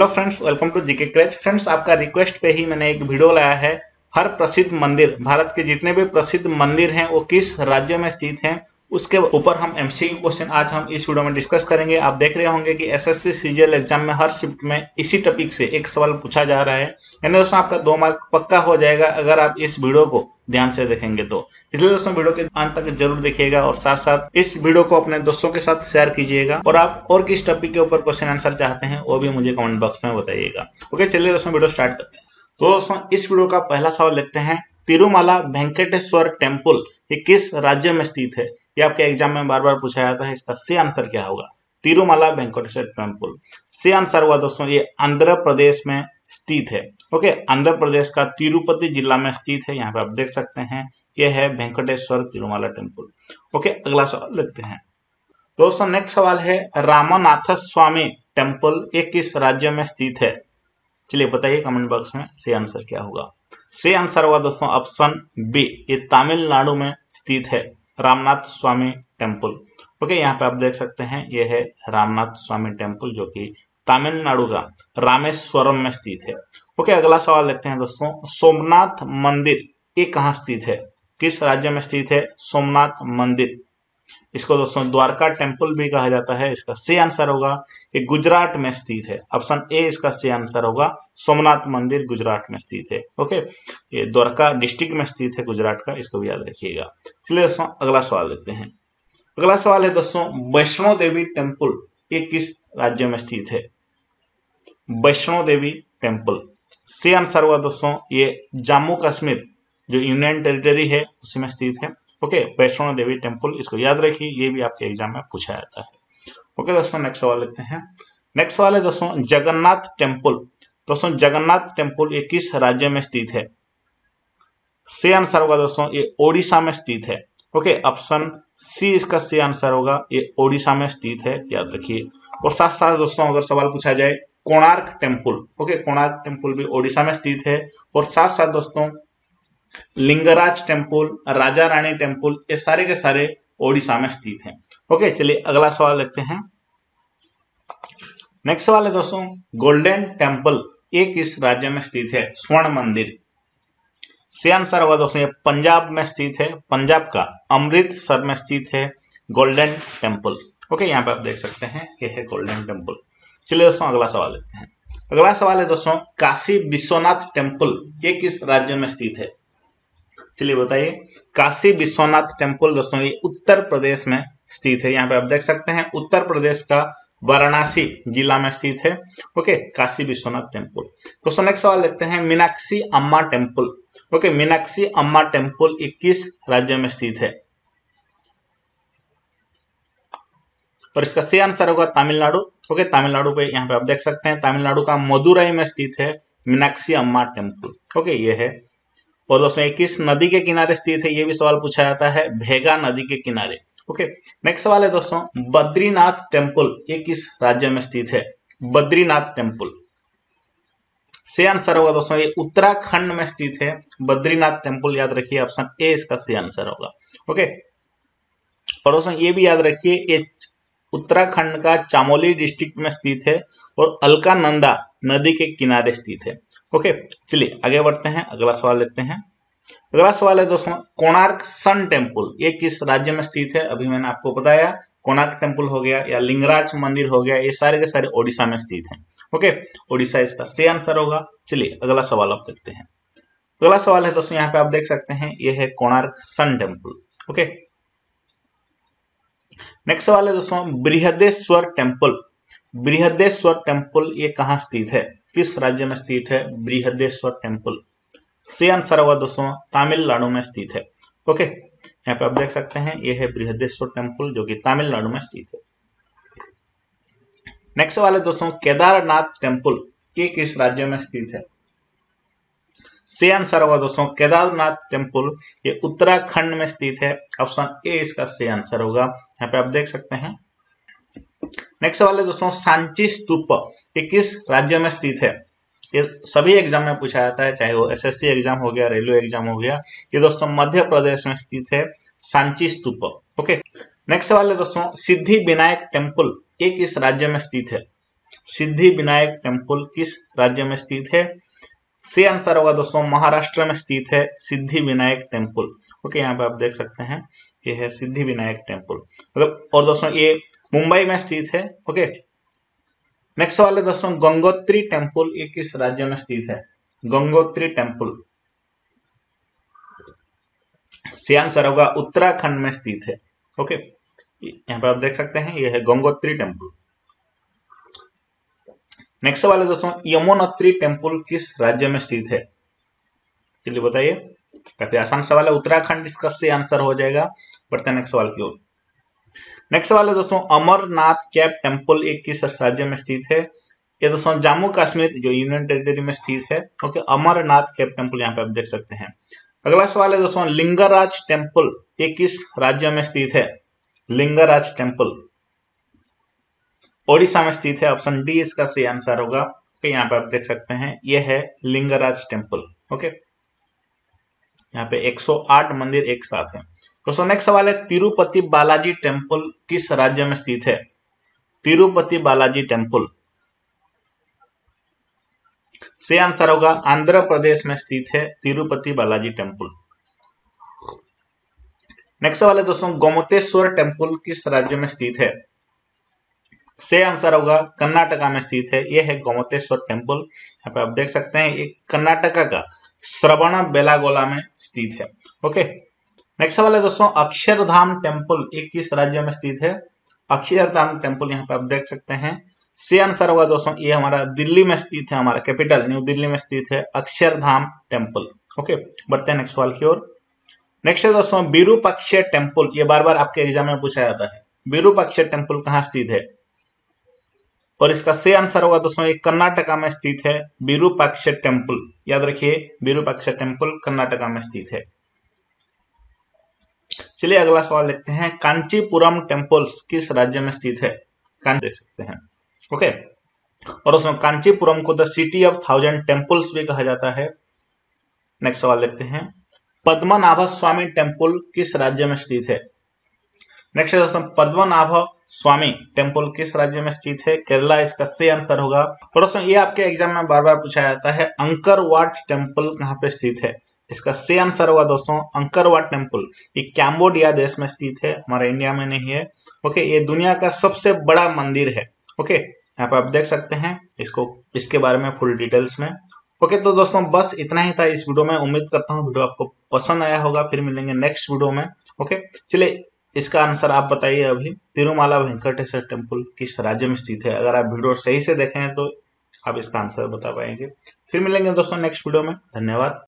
Hello friends welcome to GK क्रैच friends, आपका request पे ही मैंने एक वीडियो लाया है, हर प्रसिद्ध मंदिर, भारत के जितने भी प्रसिद्ध मंदिर हैं, वो किस राज्य में स्थित हैं, उसके ऊपर हम एमसीक्यू क्वेश्चन आज हम इस वीडियो में डिस्कस करेंगे। आप देख रहे होंगे कि एसएससी सीजीएल एग्ज़ाम में हर शिफ्ट में इसी टॉपिक से एक सवाल पूछा जा रहा है। यानी दोस्तों, आपका दो मार्क पक्का हो जाएगा अगर आप इस वीडियो को ध्यान से देखेंगे तो। इसलिए दोस्तों, वीडियो के अंत तक ज़रूर देखिएगा और साथ साथ इस वीडियो को अपने दोस्तों के साथ शेयर कीजिएगा। और आप और किस टॉपिक के ऊपर क्वेश्चन आंसर चाहते हैं, वो भी मुझे कमेंट बॉक्स में बताइएगा। ओके चलिए दोस्तों, वीडियो स्टार्ट करते हैं। तो दोस्तों, इस वीडियो का पहला सवाल लिखते हैं, तिरुमाला वेंकटेश्वर टेंपल ये किस राज्य में स्थित है? ये आपके एग्ज़ाम में बार बार पूछा जाता है, इसका सी आंसर क्या होगा? तिरुमला वेंकटेश्वर टेंपल। से आंसर हुआ दोस्तों, ये आंध्र प्रदेश में स्थित है। ओके, आंध्र प्रदेश का तिरुपति जिला में स्थित है। यहाँ पे आप देख सकते हैं ये है वेंकटेश्वर तिरुमला टेंपल। ओके, अगला सवाल देखते हैं। दोस्तों नेक्स्ट सवाल है, रामनाथ स्वामी टेंपल ये किस राज्य में स्थित है? चलिए बताइए कमेंट बॉक्स में से आंसर क्या होगा। से आंसर हुआ दोस्तों ऑप्शन बी ये तमिलनाडु में स्थित है, रामनाथ स्वामी टेंपल। ओके, यहाँ पे आप देख सकते हैं, ये है रामनाथ स्वामी टेंपल, जो कि तमिलनाडु का रामेश्वरम में स्थित है। ओके, अगला सवाल लेते हैं दोस्तों, सोमनाथ मंदिर, ये कहाँ स्थित है? किस राज्य में स्थित है? सोमनाथ मंदिर। इसको दोस्तों, द्वारका टेंपल भी कहा जाता है, इसका सी आंसर होगा, ये गुजरात में स्थित है। ऑप्शन ए, इसका सी आंसर होगा, सोमनाथ मंदिर गुजरात में स्थित है। ओके, ये द्वारका डिस्ट्रिक्ट में स्थित है गुजरात का, इसको भी याद रखिएगा। चलिए दोस्तों, अगला सवाल लेते हैं। अगला सवाल है दोस्तों, वैष्णो देवी टेंपल ये किस राज्य में स्थित है? वैष्णो देवी टेंपल से आंसर हुआ दोस्तों, ये जम्मू कश्मीर, जो यूनियन टेरिटरी है, उसी में स्थित है। ओके, वैष्णो देवी टेंपल इसको याद रखिए, ये भी आपके एग्ज़ाम में पूछा जाता है। ओके दोस्तों नेक्स्ट सवाल लेते हैं। नेक्स्ट सवाल है दोस्तों, जगन्नाथ टेंपल दोस्तों, जगन्नाथ टेंपल ये किस राज्य में स्थित है? से आंसर होगा दोस्तों, ये ओडिशा में स्थित है। ओके ऑप्शन सी इसका सी आंसर होगा। ये ओडिशा में स्थित है, याद रखिए। और साथ साथ दोस्तों, अगर सवाल पूछा जाए, Konark temple okay Konark temple भी ओडिशा में स्थित है। और साथ साथ दोस्तों, लिंगराज टेंपल राजा रानी टेंपल ये सारे के सारे ओडिशा में स्थित हैं। ओके चलिए अगला सवाल देखते हैं। नेक्स्ट सवाल है दोस्तों, गोल्डन टेंपल ये किस राज्य में स्थित है, स्वर्ण मंदिर। से आंसर होगा दोस्तों, ये पंजाब में स्थित है, पंजाब का। अमृतसर में स्थित है गोल्डन टेंपल ओके, यहाँ पे आप देख सकते हैं ये है गोल्डन टेंपल चलिए दोस्तों, अगला सवाल लेते हैं। अगला सवाल है दोस्तों, काशी विश्वनाथ टेंपल ये किस राज्य में स्थित है? चलिए बताइए, काशी विश्वनाथ टेंपल दोस्तों, ये उत्तर प्रदेश में स्थित है। यहाँ पे आप देख सकते हैं, उत्तर प्रदेश का वाराणसी जिला में स्थित है। ओके, काशी विश्वनाथ टेंपल दोस्तों नेक्स्ट सवाल देखते हैं, मीनाक्षी अम्मा टेंपल ओके मीनाक्षी अम्मा टेंपल किस राज्य में स्थित है। और इसका सही आंसर होगा तमिलनाडु ओके तमिलनाडु पे यहाँ पे आप देख सकते हैं, तमिलनाडु का मदुरई में स्थित है मीनाक्षी अम्मा टेंपल ओके ये है। और दोस्तों किस नदी के किनारे स्थित है, ये भी सवाल पूछा जाता है, भेगा नदी के किनारे। ओके, नेक्स्ट सवाल है दोस्तों, बद्रीनाथ टेंपल ये किस राज्य में स्थित है, बद्रीनाथ टेंपल से आंसर होगा दोस्तों, ये उत्तराखंड में स्थित है। बद्रीनाथ टेंपल याद रखिए, ऑप्शन ए इसका सी आंसर होगा ओके? और दोस्तों, ये भी याद रखिए, ये उत्तराखंड का चामोली डिस्ट्रिक्ट में स्थित है और अलकानंदा नदी के किनारे स्थित है। ओके? चलिए, आगे बढ़ते हैं, अगला सवाल देखते हैं। अगला सवाल है दोस्तों, कोणार्क सन टेंपल ये किस राज्य में स्थित है? अभी मैंने आपको बताया, कोणार्क टेंपल हो गया या लिंगराज मंदिर हो गया, ये सारे के सारे ओडिशा में स्थित हैं। ओके? ओडिशा इसका से आंसर होगा। चलिए, अगला सवाल आप देखते हैं। अगला सवाल है दोस्तों, यहाँ पे आप देख सकते हैं, ये है Konark sun temple okay? Next सवाल है दोस्तों, बृहदेश्वर टेंपल बृहदेश्वर टेंपल ये कहाँ स्थित है? किस राज्य में स्थित है बृहदेश्वर टेंपल से आंसर होगा दोस्तों, तमिलनाडु में स्थित है। ओके? यहाँ पे आप देख सकते हैं, ये है बृहदेश्वर टेंपल जो कि तमिलनाडु में स्थित है। नेक्स्ट वाले दोस्तों, केदारनाथ टेंपल ये किस राज्य में स्थित है? से आंसर होगा दोस्तों, केदारनाथ टेंपल ये उत्तराखंड में स्थित है। ऑप्शन ए इसका से आंसर होगा। यहाँ पे आप देख सकते हैं। नेक्स्ट वाले दोस्तों सांची स्तूप ये किस राज्य में स्थित है? ये सभी एग्ज़ाम में पूछा जाता है, चाहे वो एसएससी एग्ज़ाम हो गया रेलवे एग्ज़ाम हो गया। ये दोस्तों, मध्य प्रदेश में स्थित है सांची स्तूप। ओके नेक्स्ट वाले दोस्तों सिद्धि विनायक टेंपल ये किस राज्य में स्थित है? सिद्धि विनायक टेंपल किस राज्य में स्थित है? सी आंसर होगा दोस्तों, महाराष्ट्र में स्थित है सिद्धि विनायक टेंपल ओके, यहाँ पे आप देख सकते हैं, ये है सिद्धि विनायक टेंपल अगर और दोस्तों, ये मुंबई में स्थित है, ओके? नेक्स्ट वाले दोस्तों, गंगोत्री टेंपल ये किस राज्य में स्थित है? गंगोत्री टेंपल से आंसर होगा, उत्तराखंड में स्थित है, ओके? यहाँ पर आप देख सकते हैं ये है गंगोत्री टेंपल नेक्स्ट सवाल है दोस्तों, यमुनोत्री टेंपल किस राज्य में स्थित है? चलिए बताइए। काफ़ी आसान सवाल है, उत्तराखंड इसका से आंसर हो जाएगा, बढ़ते नेक्स्ट सवाल की ओर। नेक्स्ट वाले दोस्तों, अमरनाथ कैप टेंपल एक किस राज्य में स्थित है? ये दोस्तों, जम्मू कश्मीर, जो यूनियन टेरिटरी में स्थित है, ओके, अमरनाथ कैप टेंपल यहाँ पे आप देख सकते हैं। अगला सवाल है दोस्तों, लिंगराज टेंपल ये किस राज्य में स्थित है? लिंगराज टेंपल ओडिशा में स्थित है, ऑप्शन डी, इसका सही आंसर होगा। ओके, यहाँ पे आप देख सकते हैं ये है लिंगराज टेंपल ओके, यहाँ पे 108 मंदिर एक साथ है। दोस्तों नेक्स्ट सवाल है, तिरुपति बालाजी टेंपल किस राज्य में स्थित है? तिरुपति बालाजी टेंपल से आंसर होगा, आंध्र प्रदेश में स्थित है तिरुपति बालाजी टेंपल नेक्स्ट सवाल है दोस्तों, गोमतेश्वर टेंपल किस राज्य में स्थित है? से आंसर होगा, कर्नाटका में स्थित है। यह है गोमतेश्वर टेंपल यहाँ पे आप देख सकते हैं, ये कर्नाटका का श्रवण बेलागोला में स्थित है। ओके? नेक्स्ट सवाल है दोस्तों, अक्षरधाम टेंपल एक किस राज्य में स्थित है? अक्षरधाम टेंपल यहाँ पे आप देख सकते हैं। से आंसर होगा दोस्तों, ये हमारा दिल्ली में स्थित है, हमारा कैपिटल, न्यू दिल्ली में स्थित है, अक्षरधाम टेंपल ओके? बढ़ते हैं नेक्स्ट सवाल की ओर। नेक्स्ट है दोस्तों बीरूपक्ष टेंपल ये बार बार आपके एग्ज़ाम में पूछा जाता है। बीरूपक्ष टेंपल कहाँ स्थित है? और इसका से आंसर होगा दोस्तों, ये कर्नाटका में स्थित है विरूपाक्ष टेंपल याद रखिए विरूपाक्ष टेंपल कर्नाटका में स्थित है। चलिए अगला सवाल देखते हैं, कांचीपुरम टेम्पल्स किस राज्य में स्थित है? कांची देख सकते हैं। ओके। और दोस्तों, कांचीपुरम को the city of thousand temples भी कहा जाता है। नेक्स्ट सवाल देखते हैं। पद्मनाभ स्वामी टेंपल किस राज्य में स्थित है? नेक्स्ट है दोस्तों पद्मनाभ स्वामी टेंपल किस राज्य में स्थित है? केरला, इसका सही आंसर होगा। दोस्तों, ये आपके एग्ज़ाम में बार बार पूछा जाता है अंकर वाट टेंपल कहाँ पे स्थित है? इसका सही आंसर होगा दोस्तों अंकर वाट टेंपल। ये कैम्बोडिया देश में स्थित है, हमारे इंडिया में नहीं है। ओके ये दुनिया का सबसे बड़ा मंदिर है। ओके यहाँ पे आप देख सकते हैं, इसको, इसके बारे में फुल डिटेल्स में। ओके तो दोस्तों, बस इतना ही था इस वीडियो में। उम्मीद करता हूँ वीडियो आपको पसंद आया होगा। फिर मिलेंगे नेक्स्ट वीडियो में, ओके? चलिए, इसका आंसर आप बताइए अभी। तिरुमाला वेंकटेश्वर टेंपल किस राज्य में स्थित है? अगर आप वीडियो सही से देखें तो आप इसका आंसर बता पाएँगे। फिर मिलेंगे दोस्तों नेक्स्ट वीडियो में। धन्यवाद।